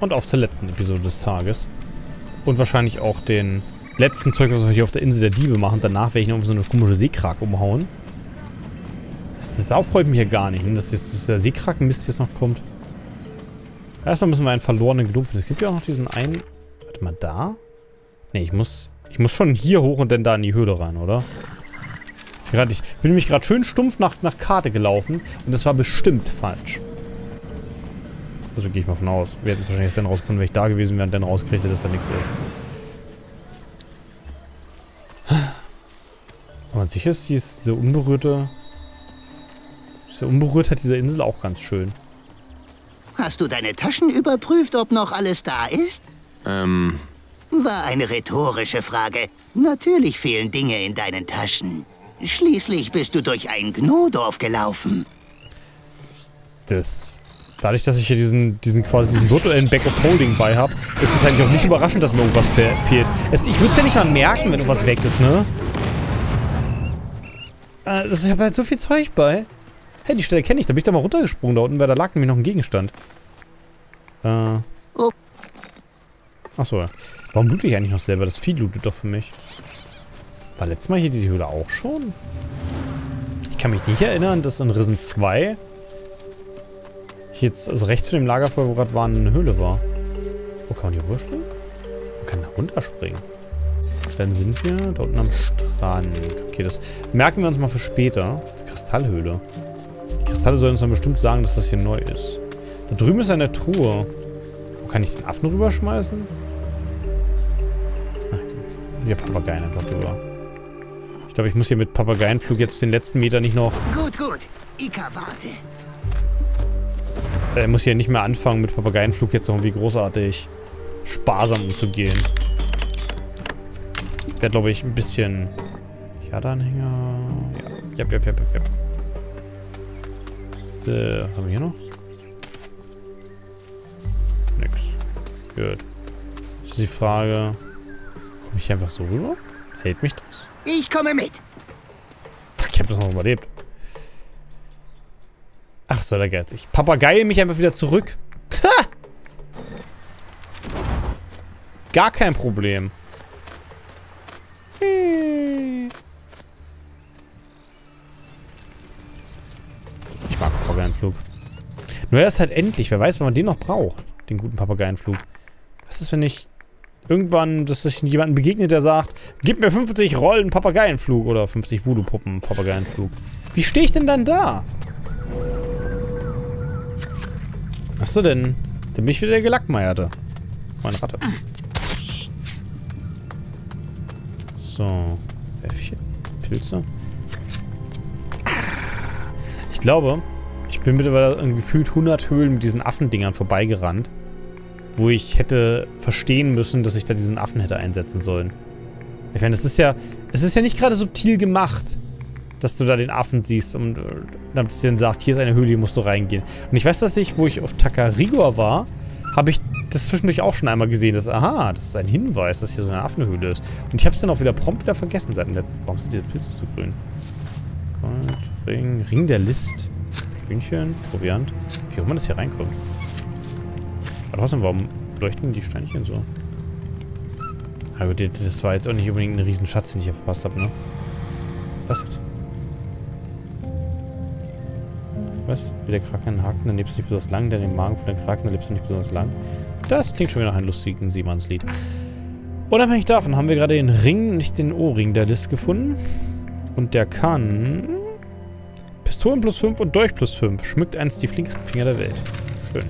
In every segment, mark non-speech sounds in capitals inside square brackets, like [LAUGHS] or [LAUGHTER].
Und auf zur letzten Episode des Tages. Und wahrscheinlich auch den letzten Zeug, was wir hier auf der Insel der Diebe machen. Danach werde ich noch so eine komische Seekrake umhauen. Das, das, freue ich mich ja gar nicht, dass, jetzt, dass der Seekrakenmist jetzt noch kommt. Erstmal müssen wir einen verlorenen Gnome. Es gibt ja auch noch diesen einen... Warte mal, da? Ne, ich muss... Ich muss schon hier hoch und dann da in die Höhle rein, oder? Ich bin nämlich gerade schön stumpf nach, nach Karte gelaufen und das war bestimmt falsch. Also gehe ich mal von aus. Wir hätten wahrscheinlich erst dann rausgefunden, wenn ich da gewesen wäre und dann rausgekriegt dass da nichts ist. Aber an sich ist diese unberührte... Diese Unberührtheit dieser Insel auch ganz schön. Hast du deine Taschen überprüft, ob noch alles da ist? Ähm... War eine rhetorische Frage. Natürlich fehlen Dinge in deinen Taschen. Schließlich bist du durch ein Gnodorf gelaufen. Das... Dadurch, dass ich hier diesen, diesen quasi diesen virtuellen Back of Holding bei habe, ist es eigentlich auch nicht überraschend, dass mir irgendwas fe fehlt. Es, ich würde es ja nicht mal merken, wenn irgendwas weg ist, ne? Äh, ich habe halt so viel Zeug bei. Hey, die Stelle kenne ich. Da bin ich da mal runtergesprungen da unten, weil da lag nämlich noch ein Gegenstand. Äh. Achso, ja. Warum loote ich eigentlich noch selber? Das Vieh lootet doch für mich. War letztes Mal hier diese Höhle auch schon? Ich kann mich nicht erinnern, dass in Risen 2 jetzt, also rechts von dem Lagerfeuer, wo gerade waren, eine Höhle war. Wo kann man hier rüberspringen? Man kann da runterspringen. Dann sind wir da unten am Strand. Okay, das merken wir uns mal für später. Die Kristallhöhle. Die Kristalle sollen uns dann bestimmt sagen, dass das hier neu ist. Da drüben ist eine Truhe. Wo kann ich den Affen rüberschmeißen? Ach, wir Papageien einfach drüber. Ich glaube, ich muss hier mit Papageienflug jetzt den letzten Meter nicht noch... Gut, gut. Ika, warte. Er muss ja nicht mehr anfangen, mit Papageienflug jetzt irgendwie großartig sparsam umzugehen. Wäre, glaube ich, ein bisschen... Ja-Anhänger... Ja, ja, ja, ja, ja. So, was haben wir hier noch? Nix. Gut. Ist die Frage... Komme ich hier einfach so rüber? Hält mich das? Ich komme mit. Fuck, ich habe das noch überlebt. Ach so, der Gerd. Ich papageie mich einfach wieder zurück. Ha! Gar kein Problem. Ich mag Papageienflug. Nur er ist halt endlich. Wer weiß, wann man den noch braucht. Den guten Papageienflug. Was ist, wenn ich irgendwann, dass sich jemandem begegnet, der sagt, gib mir 50 Rollen Papageienflug oder 50 Voodoo-Puppen Papageienflug. Wie stehe ich denn dann da? Achso, denn, dann bin ich wieder der Gelackmeierte. Meine Ratte. So. Äffchen. Pilze. Ich glaube, ich bin mittlerweile gefühlt 100 Höhlen mit diesen Affendingern vorbeigerannt. Wo ich hätte verstehen müssen, dass ich da diesen Affen hätte einsetzen sollen. Ich meine, es ist ja, es ist ja nicht gerade subtil gemacht dass du da den Affen siehst und äh, damit es dir dann sagt, hier ist eine Höhle, hier musst du reingehen. Und ich weiß, dass ich, wo ich auf Takarigor war, habe ich das zwischendurch auch schon einmal gesehen, dass, aha, das ist ein Hinweis, dass hier so eine Affenhöhle ist. Und ich habe es dann auch wieder prompt wieder vergessen seit dem letzten. Warum sind diese Pilze so grün? Gold, Ring, Ring der List. Hühnchen, Proviant. Wie auch immer das hier reinkommt. Aber trotzdem, warum leuchten die Steinchen so? Gut, das war jetzt auch nicht unbedingt ein Riesenschatz, den ich hier verpasst habe, ne? Was? Was? Wie der Kraken Haken, dann lebst du nicht besonders lang, denn im Magen von der Kraken, dann lebst du nicht besonders lang. Das klingt schon wieder nach einem lustigen Siemannslied. Unabhängig davon haben wir gerade den Ring, nicht den O-Ring der List gefunden. Und der kann... Pistolen plus 5 und Dolch plus 5. Schmückt eins die flinkesten Finger der Welt. Schön.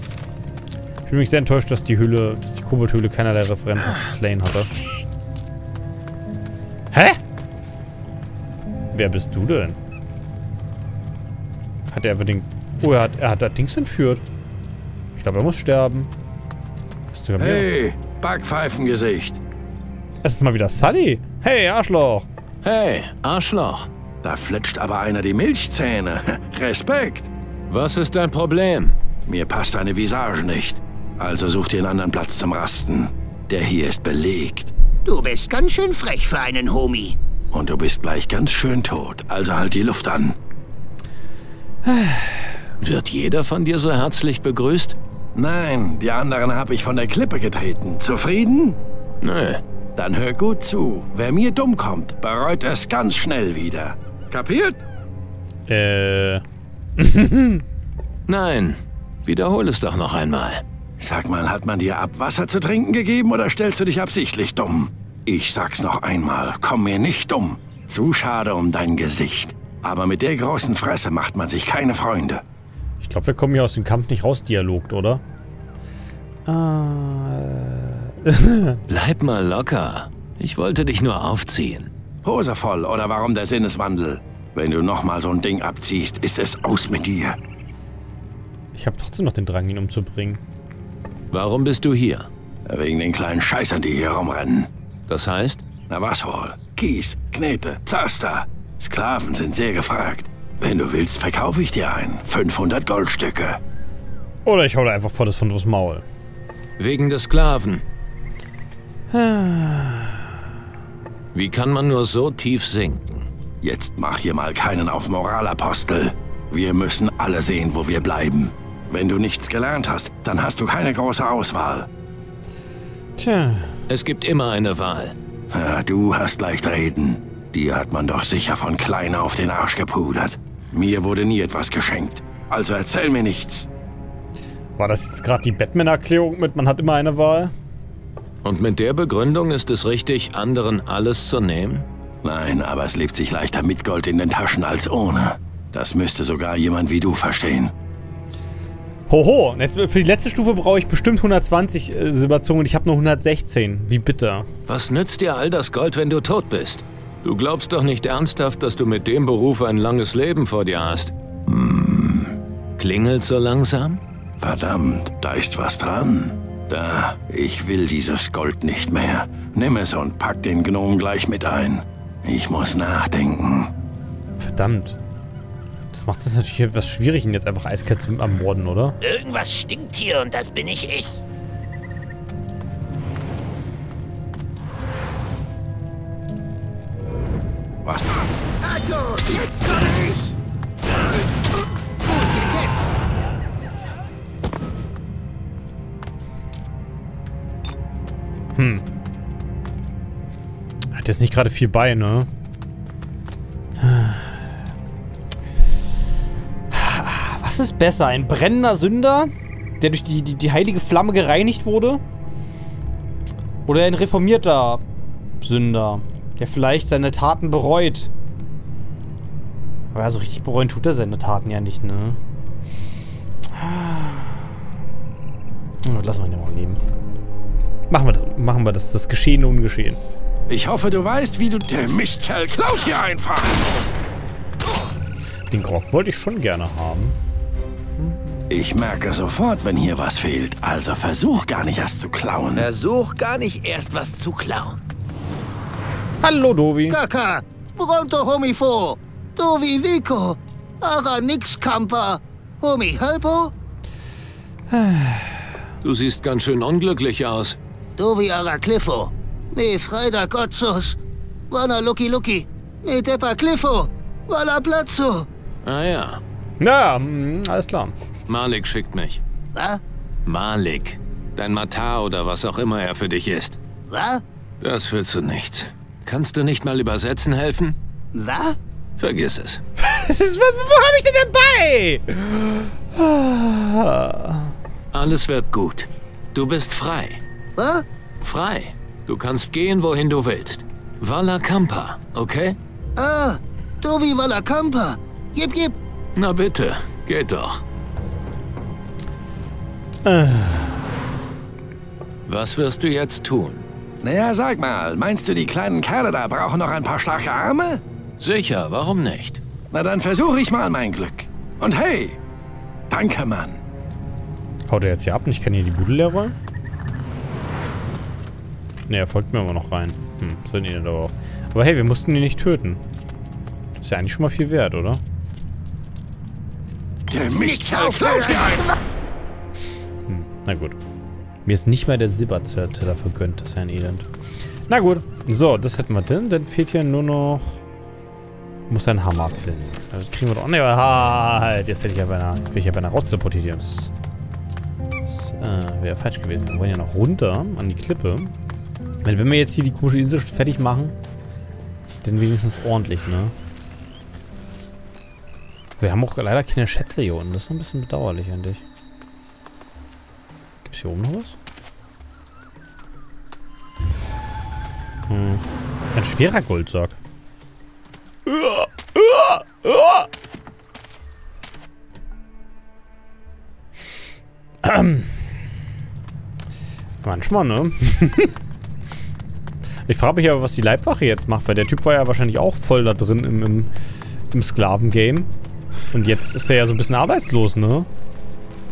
Ich bin mich sehr enttäuscht, dass die Höhle, dass die Koboldhöhle keinerlei Referenzen zu Slane hatte. Hä? Wer bist du denn? Hat er den... Oh, er hat, er hat das Dings entführt. Ich glaube, er muss sterben. Hey, Backpfeifengesicht. Es ist mal wieder Sully. Hey, Arschloch. Hey, Arschloch. Da fletscht aber einer die Milchzähne. [LAUGHS] Respekt. Was ist dein Problem? Mir passt deine Visage nicht. Also such dir einen anderen Platz zum Rasten. Der hier ist belegt. Du bist ganz schön frech für einen Homie. Und du bist gleich ganz schön tot. Also halt die Luft an. [SIGHS] Wird jeder von dir so herzlich begrüßt? Nein, die anderen habe ich von der Klippe getreten. Zufrieden? Nö. Dann hör gut zu. Wer mir dumm kommt, bereut es ganz schnell wieder. Kapiert? Äh. [LAUGHS] Nein. Wiederhol es doch noch einmal. Sag mal, hat man dir Abwasser zu trinken gegeben oder stellst du dich absichtlich dumm? Ich sag's noch einmal, komm mir nicht dumm. Zu schade um dein Gesicht. Aber mit der großen Fresse macht man sich keine Freunde. Ich glaube, wir kommen hier aus dem Kampf nicht raus, dialogt, oder? Äh. [LAUGHS] Bleib mal locker. Ich wollte dich nur aufziehen. Hose voll oder warum der Sinneswandel? Wenn du nochmal so ein Ding abziehst, ist es aus mit dir. Ich habe trotzdem noch den Drang, ihn umzubringen. Warum bist du hier? Wegen den kleinen Scheißern, die hier rumrennen. Das heißt? Na was wohl? Kies, Knete, Zaster. Sklaven sind sehr gefragt. Wenn du willst, verkaufe ich dir einen. 500 Goldstücke. Oder ich hau da einfach vor das von das Maul. Wegen des Sklaven. Wie kann man nur so tief sinken? Jetzt mach hier mal keinen auf Moralapostel. Wir müssen alle sehen, wo wir bleiben. Wenn du nichts gelernt hast, dann hast du keine große Auswahl. Tja. Es gibt immer eine Wahl. Ja, du hast leicht reden. Dir hat man doch sicher von klein auf den Arsch gepudert. Mir wurde nie etwas geschenkt. Also erzähl mir nichts. War das jetzt gerade die Batman-Erklärung mit, man hat immer eine Wahl? Und mit der Begründung ist es richtig, anderen alles zu nehmen? Nein, aber es lebt sich leichter mit Gold in den Taschen als ohne. Das müsste sogar jemand wie du verstehen. Hoho, jetzt für die letzte Stufe brauche ich bestimmt 120 äh, Silberzungen und ich habe nur 116. Wie bitter. Was nützt dir all das Gold, wenn du tot bist? Du glaubst doch nicht ernsthaft, dass du mit dem Beruf ein langes Leben vor dir hast. Hm. Klingelt so langsam? Verdammt, da ist was dran. Da, ich will dieses Gold nicht mehr. Nimm es und pack den Gnom gleich mit ein. Ich muss nachdenken. Verdammt. Das macht es natürlich etwas schwierig, ihn jetzt einfach eiskalt zu ermorden, oder? Irgendwas stinkt hier und das bin ich ich. Was? Otto, jetzt komme ich! Gekämpft. Hat jetzt nicht gerade viel bei, ne? Was ist besser? Ein brennender Sünder, der durch die, die, die heilige Flamme gereinigt wurde? Oder ein reformierter Sünder, der vielleicht seine Taten bereut? Aber so richtig bereuen tut er seine Taten ja nicht, ne? Oh, Lassen wir ihn mal leben. Machen wir das, machen wir das, das Geschehen ungeschehen. Ich hoffe, du weißt, wie du... Der Mistkerl klaut hier einfach! Den Grog wollte ich schon gerne haben. Ich merke sofort, wenn hier was fehlt. Also versuch gar nicht erst zu klauen. Versuch gar nicht erst was zu klauen. Hallo, Dovi. Kaka, pronto homifo. Dovi Vico. Ara nix Kamper. Homi Halpo. [SIGHS] Du siehst ganz schön unglücklich aus. Dovi Ara Cliffo. Me Freida Gotzos. Wana Lucky Lucky. Me Deppa Cliffo. Wala Plazzo. Ah ja, Ja, mm, alles klar. Malik schickt mich. Was? Malik. Dein Matar oder was auch immer er für dich ist. Was? Das willst du nicht. Kannst du nicht mal übersetzen helfen? Was? Vergiss es. [LAUGHS] Ist, wo wo hab ich denn dabei? Alles wird gut. Du bist frei. Was? Frei. Du kannst gehen, wohin du willst. Walla Kampa, okay? Ah, Dovi Wala Kampa. Jip, jip. Na bitte, geht doch. Was wirst du jetzt tun? Naja, sag mal, meinst du, die kleinen Kerle da brauchen noch ein paar starke Arme? Sicher, warum nicht? Na dann versuche ich mal mein Glück. Und hey, danke, Mann. Haut er jetzt hier ab und ich kann hier die Bude leer räumen? Ne, er folgt mir immer noch rein. Hm, soll ihn aber auch. Aber hey, wir mussten ihn nicht töten. Das ist ja eigentlich schon mal viel wert, oder? Der hier einfach! Hm, na gut. Mir ist nicht mal der Silberzettel vergönnt, das ist ja ein Elend. Na gut. So, das hätten wir denn. Dann fehlt hier nur noch... Muss ein Hammer finden. Das kriegen wir doch... Ne, halt. Jetzt hätte ich ja beinahe... Jetzt bin ich ja beinahe raus teleportiert hier. Äh, wäre falsch gewesen. Wir wollen ja noch runter an die Klippe. Wenn, wir jetzt hier die komische Insel fertig machen, dann wenigstens ordentlich, ne? Wir haben auch leider keine Schätze hier unten. Das ist ein bisschen bedauerlich eigentlich. Gibt es hier oben noch was? Ein schwerer Goldsack. Manchmal, ne? [LAUGHS] ich frage mich aber, was die Leibwache jetzt macht, weil der Typ war ja wahrscheinlich auch voll da drin im, im, im Sklavengame. Und jetzt ist er ja so ein bisschen arbeitslos, ne?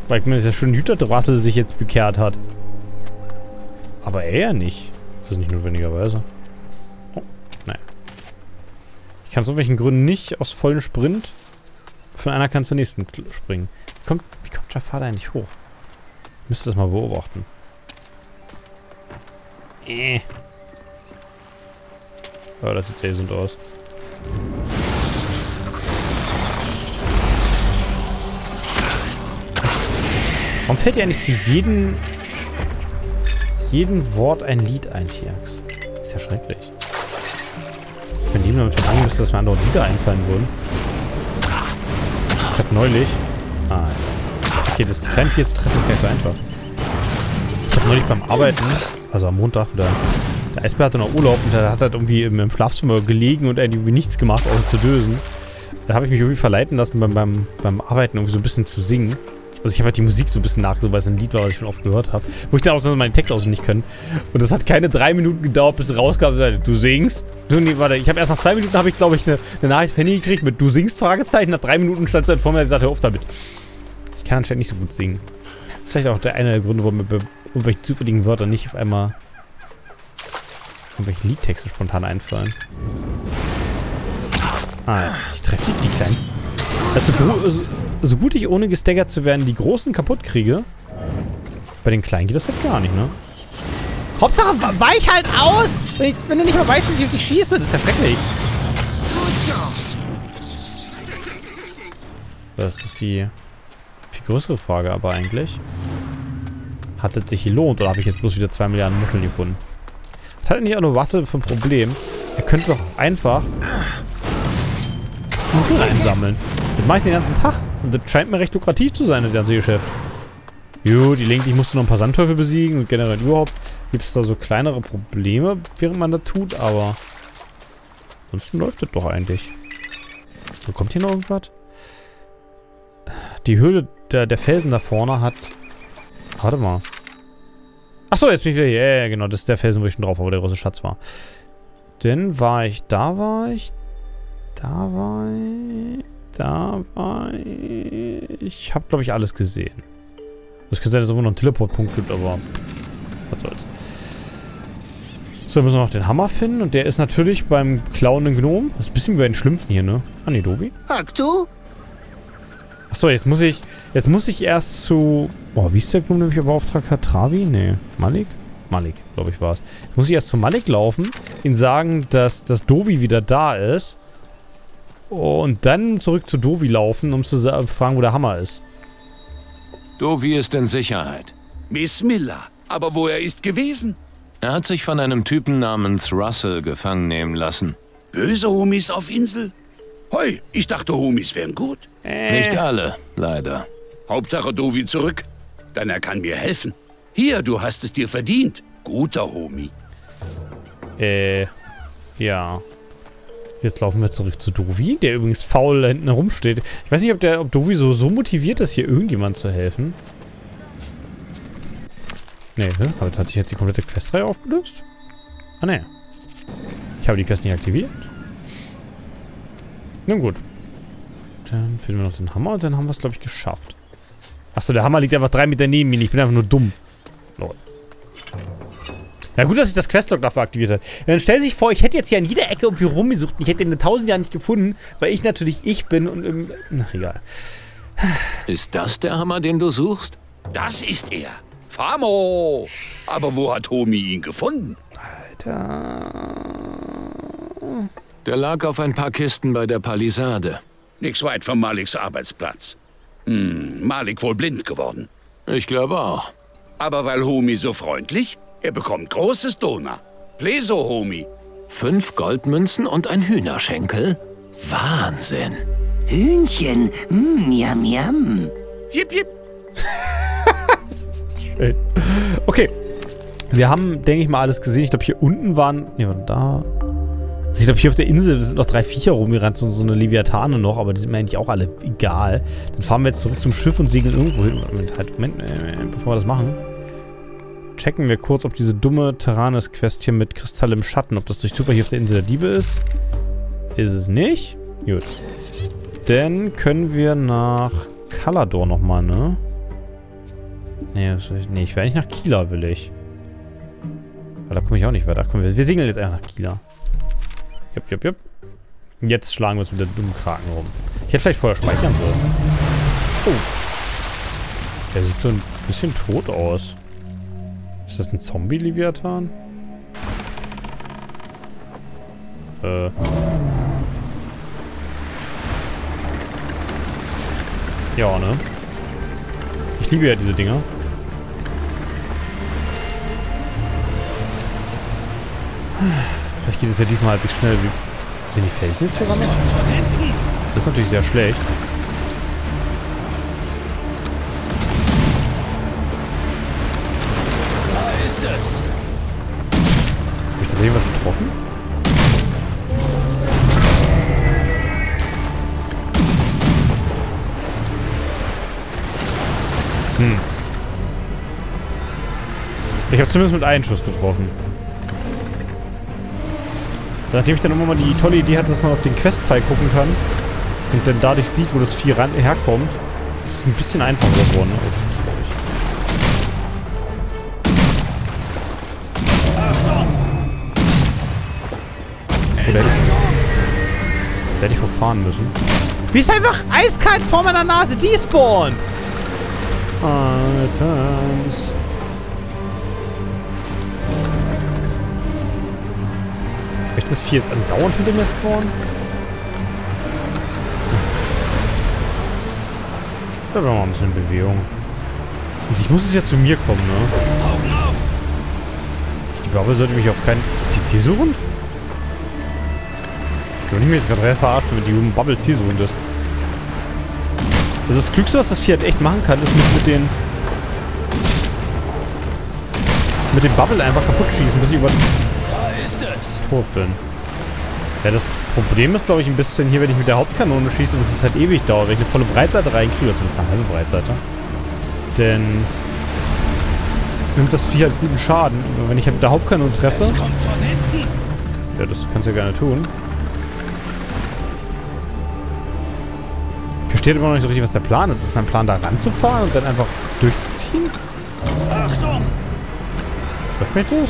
Weil ich es ist ja schon Hüterdrassel sich jetzt bekehrt hat. Aber er ja nicht. Das ist nicht notwendigerweise. Ich kann aus irgendwelchen Gründen nicht aus vollen Sprint von einer Kante zur nächsten springen. Wie kommt, wie kommt Jafar da eigentlich hoch? Ich müsste das mal beobachten. Äh. Oh, das sieht sehr gesund aus. Warum fällt dir eigentlich zu jedem jedem Wort ein Lied ein, Tiax? Ist ja schrecklich. Wenn die damit sagen müsste, dass mir andere Lieder einfallen würden. Ich hab neulich... Ah, okay, das kleine Vieh zu treffen ist gar nicht so einfach. Ich hab neulich beim Arbeiten, also am Montag, der, der Eisbär hatte noch Urlaub und der hat halt irgendwie im, im Schlafzimmer gelegen und irgendwie nichts gemacht, außer zu dösen. Da habe ich mich irgendwie verleiten lassen, beim, beim, beim Arbeiten irgendwie so ein bisschen zu singen. Also ich habe halt die Musik so ein bisschen nachgesungen, weil es ein Lied war, was ich schon oft gehört habe. Wo ich dann auch so meinen Text auswendig können. Und es hat keine drei Minuten gedauert, bis es rauskam. Du singst. Du, nee, warte, ich habe erst nach zwei Minuten, habe ich, glaube ich, eine, eine Nachricht Handy gekriegt mit Du singst, Fragezeichen. Nach drei Minuten stand es halt vor mir und gesagt, hör auf damit. Ich kann anscheinend nicht so gut singen. Das ist vielleicht auch der eine der Gründe, warum mir bei irgendwelchen zufälligen Wörtern nicht auf einmal irgendwelche Liedtexte spontan einfallen. Ah ich treffe die, die kleinen. Also, so gut ich ohne gestaggert zu werden die Großen kaputt kriege, bei den Kleinen geht das halt gar nicht, ne? Hauptsache, weich halt aus! Wenn, du nicht mehr weißt, dass ich auf dich schieße, das ist ja schrecklich. Das ist die viel größere Frage aber eigentlich. Hat es sich gelohnt oder habe ich jetzt bloß wieder 2 Milliarden Muscheln gefunden? Was hat denn nicht auch nur Wasser für ein Problem? Er könnte doch einfach Muscheln einsammeln. Das mache ich den ganzen Tag. Das scheint mir recht lukrativ zu sein, das ganze Geschäft. Jo, die Link, ich musste noch ein paar Sandteufel besiegen und generell überhaupt gibt es da so kleinere Probleme, während man das tut, aber ansonsten läuft das doch eigentlich. So, kommt hier noch irgendwas? Die Höhle der, der Felsen da vorne hat... Warte mal. Achso, jetzt bin ich wieder hier. Ja, ja, genau, das ist der Felsen, wo ich schon drauf war, wo der große Schatz war. Denn war ich, da war ich, da war ich... Da war ich... Ich habe, glaube ich, alles gesehen. Das könnte sein, dass es irgendwo noch einen Teleportpunkt gibt, aber... Was soll's. So, müssen wir noch den Hammer finden. Und der ist natürlich beim klauenden Gnom. Das ist ein bisschen wie bei den Schlümpfen hier, ne? Ah, nee, Dovi? Haktu? Achso, jetzt muss ich... Jetzt muss ich erst zu... Boah, wie ist der Gnome, den ich beauftragt hat? Travi? Nee. Malik? Malik, glaube ich, war es. Jetzt muss ich erst zu Malik laufen, ihm sagen, dass das Dovi wieder da ist. Und dann zurück zu Dovi laufen, um zu fragen, wo der Hammer ist. Dovi ist in Sicherheit. Bismillah. Aber wo er ist gewesen? Er hat sich von einem Typen namens Russell gefangen nehmen lassen. Böse Homies auf Insel? Hoi, ich dachte, Homies wären gut. Äh. Nicht alle, leider. Hauptsache Dovi zurück. Dann er kann mir helfen. Hier, du hast es dir verdient. Guter Homie. Äh, ja. Jetzt laufen wir zurück zu Dovi, der übrigens faul da hinten herumsteht. Ich weiß nicht, ob der, ob Dovi so, so motiviert ist, hier irgendjemand zu helfen. Nee, ne? Hat, hat sich jetzt die komplette Questreihe aufgelöst? Ah, ne. Ich habe die Quest nicht aktiviert. Nun gut. Dann finden wir noch den Hammer und dann haben wir es, glaube ich, geschafft. Achso, der Hammer liegt einfach drei Meter neben mir. Ich bin einfach nur dumm. Lol. Ja gut, dass ich das Questlog dafür aktiviert habe. Dann stell sich vor, ich hätte jetzt hier an jeder Ecke irgendwie rumgesucht und ich hätte ihn in tausend Jahren nicht gefunden, weil ich natürlich ich bin und im... Na, egal. Ist das der Hammer, den du suchst? Das ist er. Famo! Aber wo hat Homie ihn gefunden? Alter... Der lag auf ein paar Kisten bei der Palisade. Nix weit von Maliks Arbeitsplatz. Hm, Malik wohl blind geworden. Ich glaube auch. Aber weil Homi so freundlich, er bekommt großes Donner. Pleso, Homi. Fünf Goldmünzen und ein Hühnerschenkel? Wahnsinn. Hühnchen, mm, miam, miam. Jip, jip. [LAUGHS] Schön. Okay. Wir haben, denke ich mal, alles gesehen. Ich glaube, hier unten waren... Ne, waren da... Also ich glaube, hier auf der Insel sind noch drei Viecher rumgerannt, so, so eine Leviathane noch, aber die sind mir eigentlich auch alle egal. Dann fahren wir jetzt zurück zum Schiff und segeln irgendwo hin. Moment, halt, Moment, äh, bevor wir das machen. Checken wir kurz, ob diese dumme Terranis-Quest hier mit Kristall im Schatten, ob das durch Zufall hier auf der Insel der Diebe ist. Ist es nicht? Gut. Dann können wir nach Kalador nochmal, ne? Nee, nee, ich will nicht nach Kieler, will ich. Aber da komme ich auch nicht weiter. Komm, wir, wir segeln jetzt einfach nach Kieler. Jupp, jupp, jupp. Jetzt schlagen wir uns mit dem dummen Kraken rum. Ich hätte vielleicht vorher speichern sollen. Oh. Der sieht so ein bisschen tot aus. Ist das ein Zombie-Leviathan? Äh. Ja, ne? Ich liebe ja diese Dinger. Vielleicht geht es ja diesmal halbwegs schnell. Wie sind die Felsen jetzt hier ran? Das ist natürlich sehr schlecht. Habe ich tatsächlich was getroffen? Hm. Ich habe zumindest mit einem Schuss getroffen. Nachdem ich dann immer mal die tolle Idee hatte, dass man auf den Quest-File gucken kann und dann dadurch sieht, wo das Vieh herkommt, ist es ein bisschen einfacher geworden. Ne? Ich verfahren müssen. Wie ist einfach eiskalt vor meiner Nase despawnt? Alter. Möchte das Vieh jetzt andauernd hinter mir spawnen? Da wäre mal ein bisschen Bewegung. Und ich muss es ja zu mir kommen, ne? Die Bubble sollte mich auf keinen... Ist die zielsuchend? Ich bin nicht mehr jetzt gerade verarscht, wenn die Bubble zielsuchend ist. Das ist das Klügste, was das halt echt machen kann, ist mit den... mit dem Bubble einfach kaputt schießen, bis ich über tot bin. Ja, das Problem ist, glaube ich, ein bisschen hier, wenn ich mit der Hauptkanone schieße, dass es halt ewig dauert, wenn ich eine volle Breitseite reinkriege, zumindest eine halbe Breitseite. Denn nimmt das Vieh halt guten Schaden. Und wenn ich halt mit der Hauptkanone treffe... Ja, das kannst du ja gerne tun. Ich verstehe immer noch nicht so richtig, was der Plan ist. Ist mein Plan, da ranzufahren und dann einfach durchzuziehen? Achtung! Läuft mich das?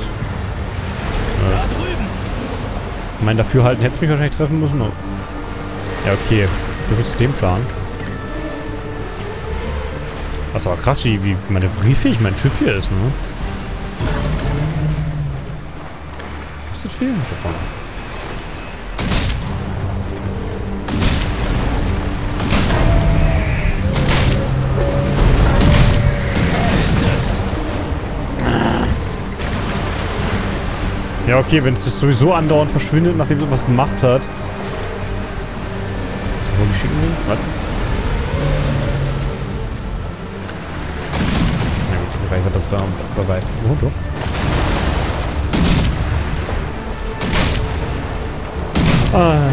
Ja. Mein Dafürhalten hätte es mich wahrscheinlich treffen müssen. Ja, okay. Du willst dem Plan. Das ist aber krass, wie, wie manövrierfähig mein Schiff hier ist, ne? Was ist das viel davon? Ja, okay, wenn es sowieso andauernd verschwindet, nachdem es was gemacht hat. So, wo die schicken will? Was? Na gut, vielleicht wird das bei, bei weit. Oh, doch. Alter.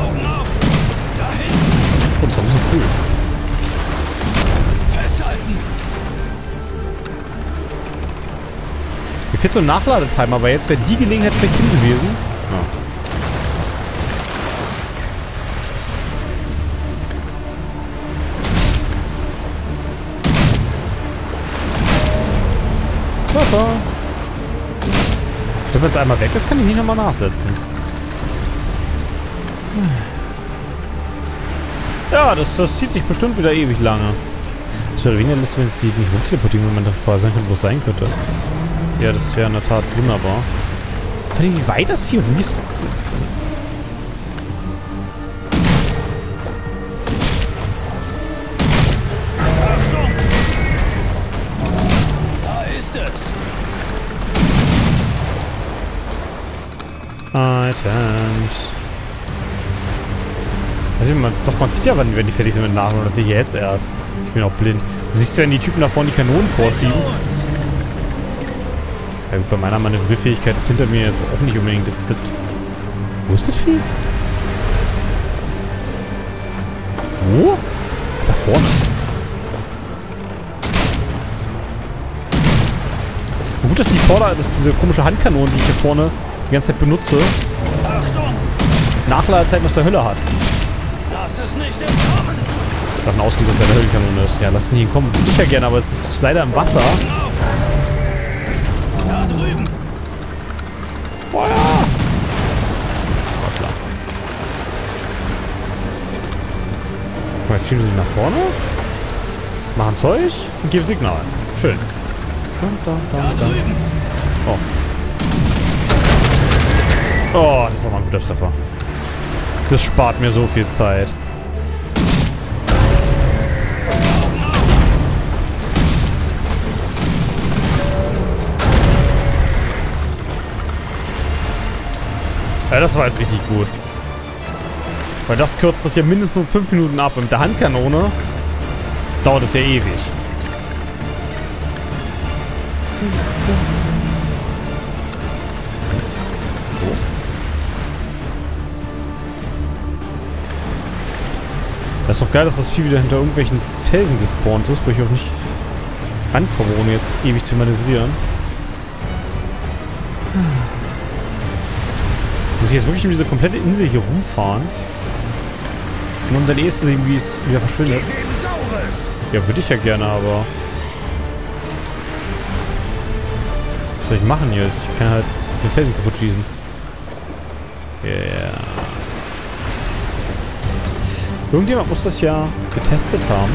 Augen auf! Dahin! Das war ein bisschen früh. Fehlt so ein Nachladetimer, aber jetzt wäre die Gelegenheit schlecht hin gewesen. Ja. Wenn es einmal weg ist, kann ich nicht nochmal nachsetzen. Ja, das, das zieht sich bestimmt wieder ewig lange. Es wäre weniger wenn es die nicht rumteleportieren, wenn man dann vorher sein könnte, wo es sein könnte. Ja, das wäre in der Tat wunderbar. Vor allem, wie weit das Vieh ist. Items. Also man, doch, man sieht ja, wenn, wenn die fertig sind mit Nachladen. Das sehe ich jetzt erst. Ich bin auch blind. Du siehst ja, wenn die Typen da vorne die Kanonen vorschieben. Ja gut, bei meiner Manövrierfähigkeit ist hinter mir jetzt auch nicht unbedingt das, das Wo ist das Vieh? Wo? Da vorne. Gut, dass die Vorder... dass diese komische Handkanone, die ich hier vorne die ganze Zeit benutze, Nachladezeiten aus der Hölle hat. Lass es nicht entkommen! Davon ausgeht, dass er eine Höllenkanone ist. Ja, lass ihn hier kommen. Würde ich ja gerne, aber es ist leider im Wasser. Schieben sie nach vorne. Machen Zeug und geben Signal. Schön. Da, da, da. Oh. Oh, das war mal ein guter Treffer. Das spart mir so viel Zeit. Ja, das war jetzt richtig gut. Weil das kürzt das ja mindestens um 5 Minuten ab. Und mit der Handkanone dauert es ja ewig. Das ist doch geil, dass das Vieh wieder hinter irgendwelchen Felsen gespawnt ist, wo ich auch nicht rankomme, ohne jetzt ewig zu manövrieren. Muss ich jetzt wirklich um diese komplette Insel hier rumfahren? Um dann eh zu sehen, wie es wieder verschwindet. Ja, würde ich ja gerne, aber... Was soll ich machen hier? Ich kann halt den Felsen kaputt schießen. Yeah. Irgendjemand muss das ja getestet haben.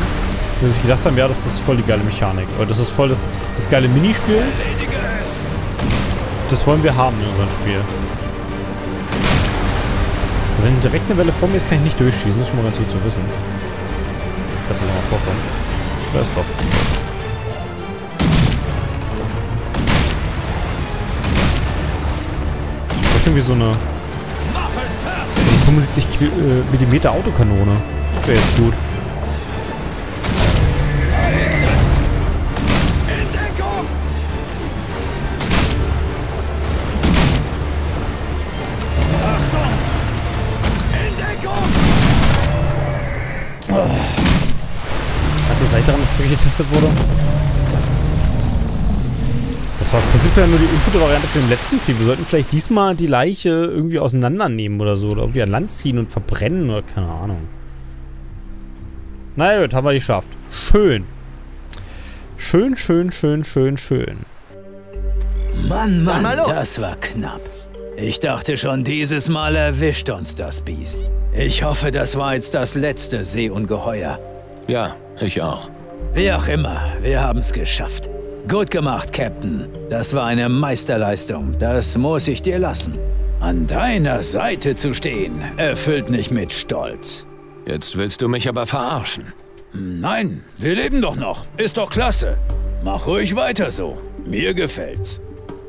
Wenn sie sich gedacht haben, ja, das ist voll die geile Mechanik. Oder das ist voll das, das geile Minispiel. Das wollen wir haben in unserem Spiel. Wenn direkt eine Welle vor mir ist, kann ich nicht durchschießen. Das ist schon mal ganz gut zu wissen. Dass das mal vorkommt. Da ist doch. Irgendwie so eine 75 mm Autokanone. Das wäre jetzt gut. Wirklich getestet wurde? Das war prinzipiell nur die Input-Variante für den letzten Film. Wir sollten vielleicht diesmal die Leiche irgendwie auseinandernehmen oder so. Oder irgendwie an Land ziehen und verbrennen oder keine Ahnung. Na ja, gut, haben wir geschafft. Schön. Schön, schön, schön, schön, schön. Mann, Mann, mal los. das war knapp. Ich dachte schon, dieses Mal erwischt uns das Biest. Ich hoffe, das war jetzt das letzte Seeungeheuer. Ja, ich auch. Wie auch immer, wir haben's geschafft. Gut gemacht, Captain. Das war eine Meisterleistung. Das muss ich dir lassen. An deiner Seite zu stehen, erfüllt mich mit Stolz. Jetzt willst du mich aber verarschen. Nein, wir leben doch noch. Ist doch klasse. Mach ruhig weiter so. Mir gefällt's.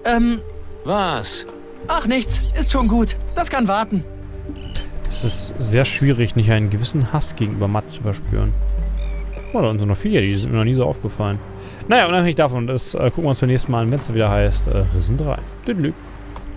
Ähm, Was? ach nichts, ist schon gut. Das kann warten. Es ist sehr schwierig, nicht einen gewissen Hass gegenüber Matt zu verspüren. Oh, da sind noch viele, die sind mir noch nie so aufgefallen. Naja, unabhängig davon, das äh, gucken wir uns beim nächsten Mal an, wenn es wieder heißt äh, Risen 3. Tüdelü.